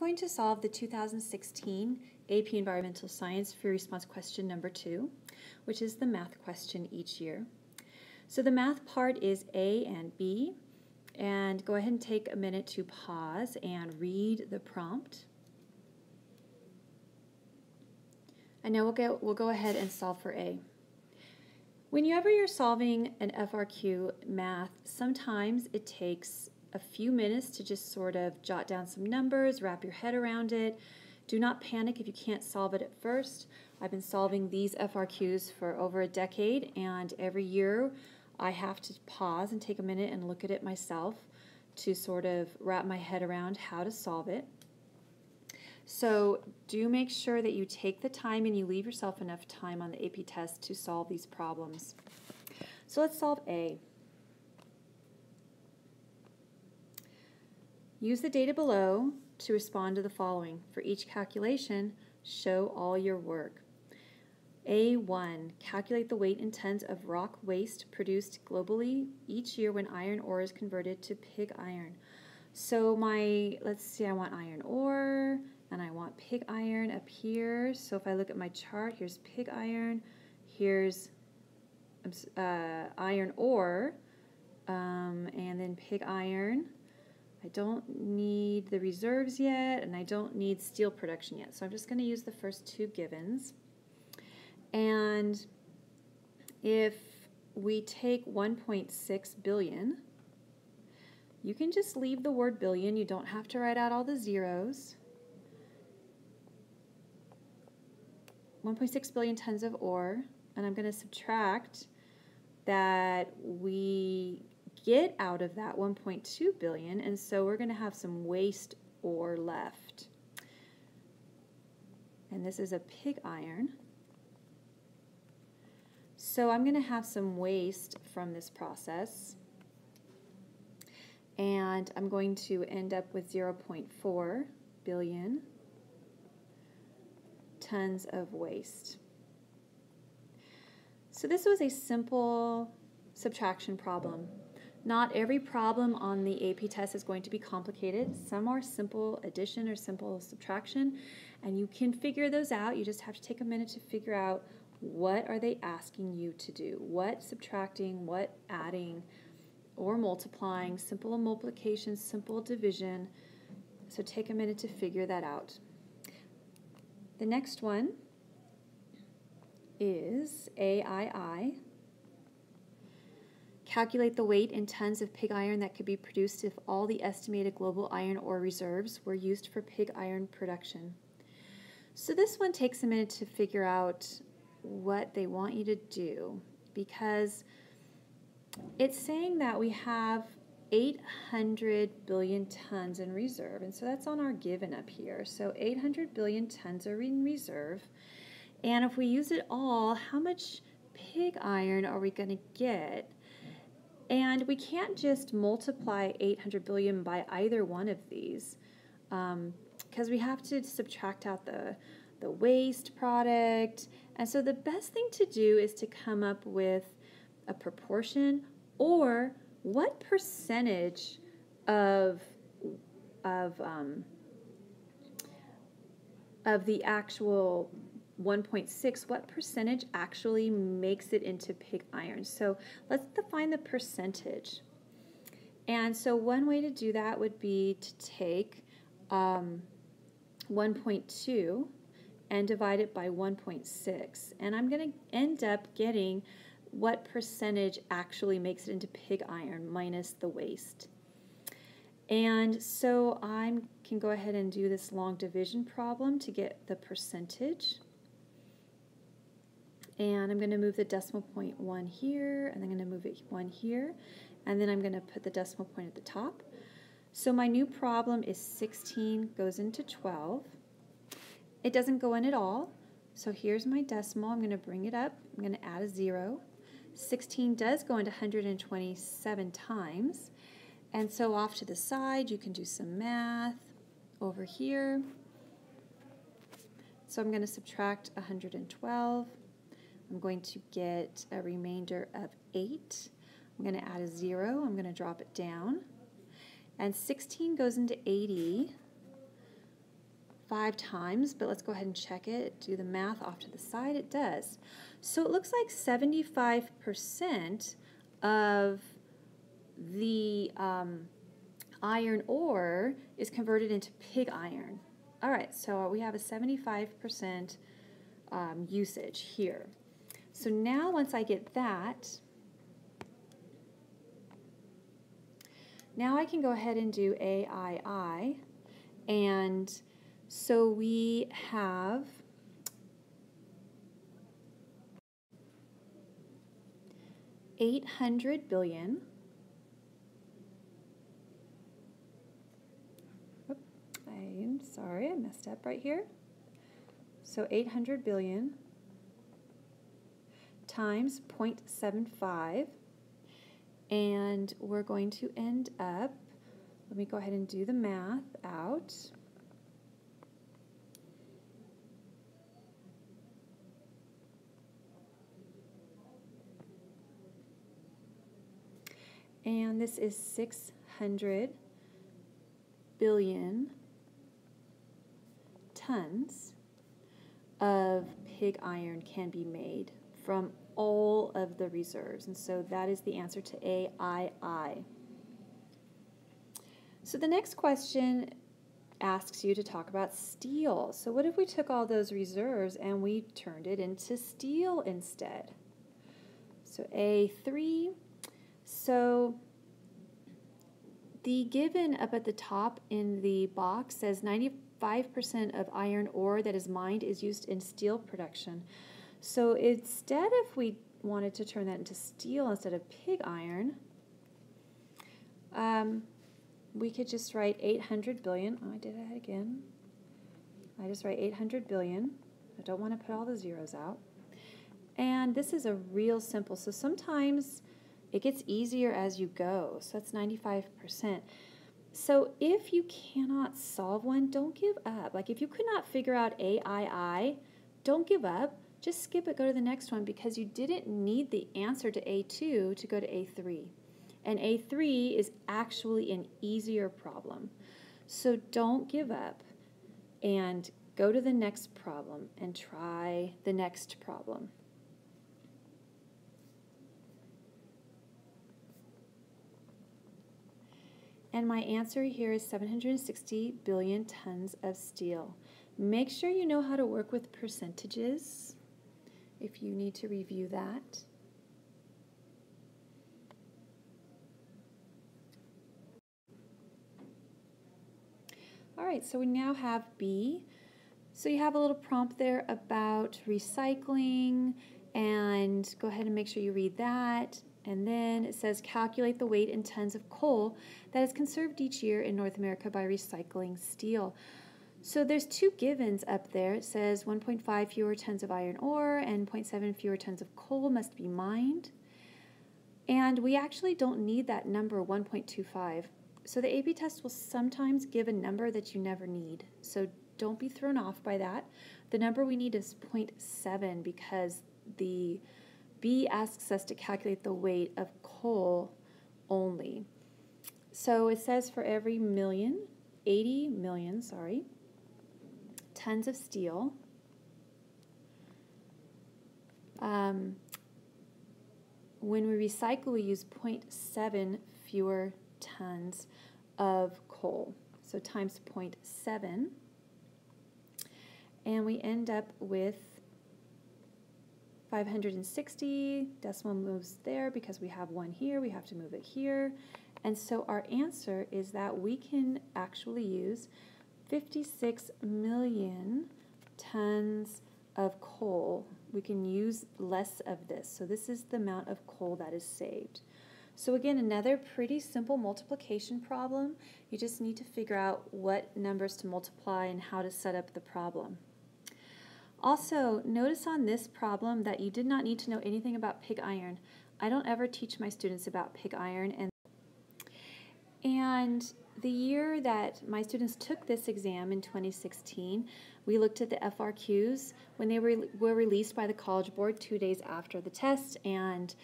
going to solve the 2016 AP Environmental Science Free Response question number two, which is the math question each year. So the math part is A and B, and go ahead and take a minute to pause and read the prompt. And now we'll go, we'll go ahead and solve for A. Whenever you're solving an FRQ math, sometimes it takes a few minutes to just sort of jot down some numbers, wrap your head around it. Do not panic if you can't solve it at first. I've been solving these FRQs for over a decade, and every year I have to pause and take a minute and look at it myself to sort of wrap my head around how to solve it. So do make sure that you take the time and you leave yourself enough time on the AP test to solve these problems. So let's solve A. Use the data below to respond to the following. For each calculation, show all your work. A1. Calculate the weight in tons of rock waste produced globally each year when iron ore is converted to pig iron. So my, let's see, I want iron ore, and I want pig iron up here. So if I look at my chart, here's pig iron, here's uh, iron ore, um, and then pig iron. I don't need the reserves yet, and I don't need steel production yet. So I'm just going to use the first two givens. And if we take 1.6 billion, you can just leave the word billion. You don't have to write out all the zeros. 1.6 billion tons of ore, and I'm going to subtract that we get out of that 1.2 billion, and so we're going to have some waste ore left. And this is a pig iron. So I'm going to have some waste from this process. And I'm going to end up with 0.4 billion tons of waste. So this was a simple subtraction problem. Not every problem on the AP test is going to be complicated. Some are simple addition or simple subtraction, and you can figure those out. You just have to take a minute to figure out what are they asking you to do? What subtracting, what adding or multiplying, simple multiplication, simple division. So take a minute to figure that out. The next one is AII. Calculate the weight in tons of pig iron that could be produced if all the estimated global iron ore reserves were used for pig iron production. So this one takes a minute to figure out what they want you to do because it's saying that we have 800 billion tons in reserve, and so that's on our given up here. So 800 billion tons are in reserve, and if we use it all, how much pig iron are we going to get? And we can't just multiply 800 billion by either one of these because um, we have to subtract out the, the waste product. And so the best thing to do is to come up with a proportion or what percentage of, of, um, of the actual 1.6, what percentage actually makes it into pig iron? So let's define the percentage. And so one way to do that would be to take um, 1.2 and divide it by 1.6. And I'm going to end up getting what percentage actually makes it into pig iron minus the waste. And so I can go ahead and do this long division problem to get the percentage. And I'm going to move the decimal point one here, and I'm going to move it one here, and then I'm going to put the decimal point at the top. So my new problem is 16 goes into 12. It doesn't go in at all, so here's my decimal. I'm going to bring it up. I'm going to add a 0. 16 does go into 127 times, and so off to the side you can do some math over here. So I'm going to subtract 112. I'm going to get a remainder of 8. I'm going to add a 0. I'm going to drop it down. And 16 goes into 80. five times, but let's go ahead and check it. Do the math off to the side. It does. So it looks like 75% of the um, iron ore is converted into pig iron. All right, so we have a 75% um, usage here. So now once I get that, now I can go ahead and do AII. And so we have eight hundred billion. I'm sorry, I messed up right here. So 800 billion times 0.75 and we're going to end up, let me go ahead and do the math out. And this is 600 billion tons of pig iron can be made from all of the reserves. And so that is the answer to AII. So the next question asks you to talk about steel. So what if we took all those reserves and we turned it into steel instead? So A3. So the given up at the top in the box says 95% of iron ore that is mined is used in steel production. So instead, if we wanted to turn that into steel instead of pig iron, um, we could just write 800 billion. Oh, I did that again. I just write 800 billion. I don't want to put all the zeros out. And this is a real simple. So sometimes it gets easier as you go. So that's 95%. So if you cannot solve one, don't give up. Like if you could not figure out AII, don't give up just skip it, go to the next one because you didn't need the answer to A2 to go to A3. And A3 is actually an easier problem. So don't give up and go to the next problem and try the next problem. And my answer here is 760 billion tons of steel. Make sure you know how to work with percentages if you need to review that. All right, so we now have B. So you have a little prompt there about recycling, and go ahead and make sure you read that. And then it says calculate the weight in tons of coal that is conserved each year in North America by recycling steel. So there's two givens up there. It says 1.5 fewer tons of iron ore and 0.7 fewer tons of coal must be mined. And we actually don't need that number 1.25. So the AP test will sometimes give a number that you never need. So don't be thrown off by that. The number we need is 0.7 because the B asks us to calculate the weight of coal only. So it says for every million, 80 million, sorry, tons of steel. Um, when we recycle, we use 0.7 fewer tons of coal. So times 0.7. And we end up with 560. Decimal moves there because we have one here. We have to move it here. And so our answer is that we can actually use 56 million tons of coal. We can use less of this. So this is the amount of coal that is saved. So again, another pretty simple multiplication problem. You just need to figure out what numbers to multiply and how to set up the problem. Also, notice on this problem that you did not need to know anything about pig iron. I don't ever teach my students about pig iron and and the year that my students took this exam in 2016, we looked at the FRQs when they were, were released by the College Board two days after the test, and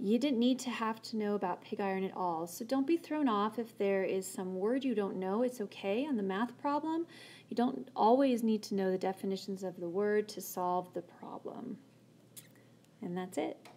You didn't need to have to know about pig iron at all, so don't be thrown off if there is some word you don't know. It's okay on the math problem. You don't always need to know the definitions of the word to solve the problem. And that's it.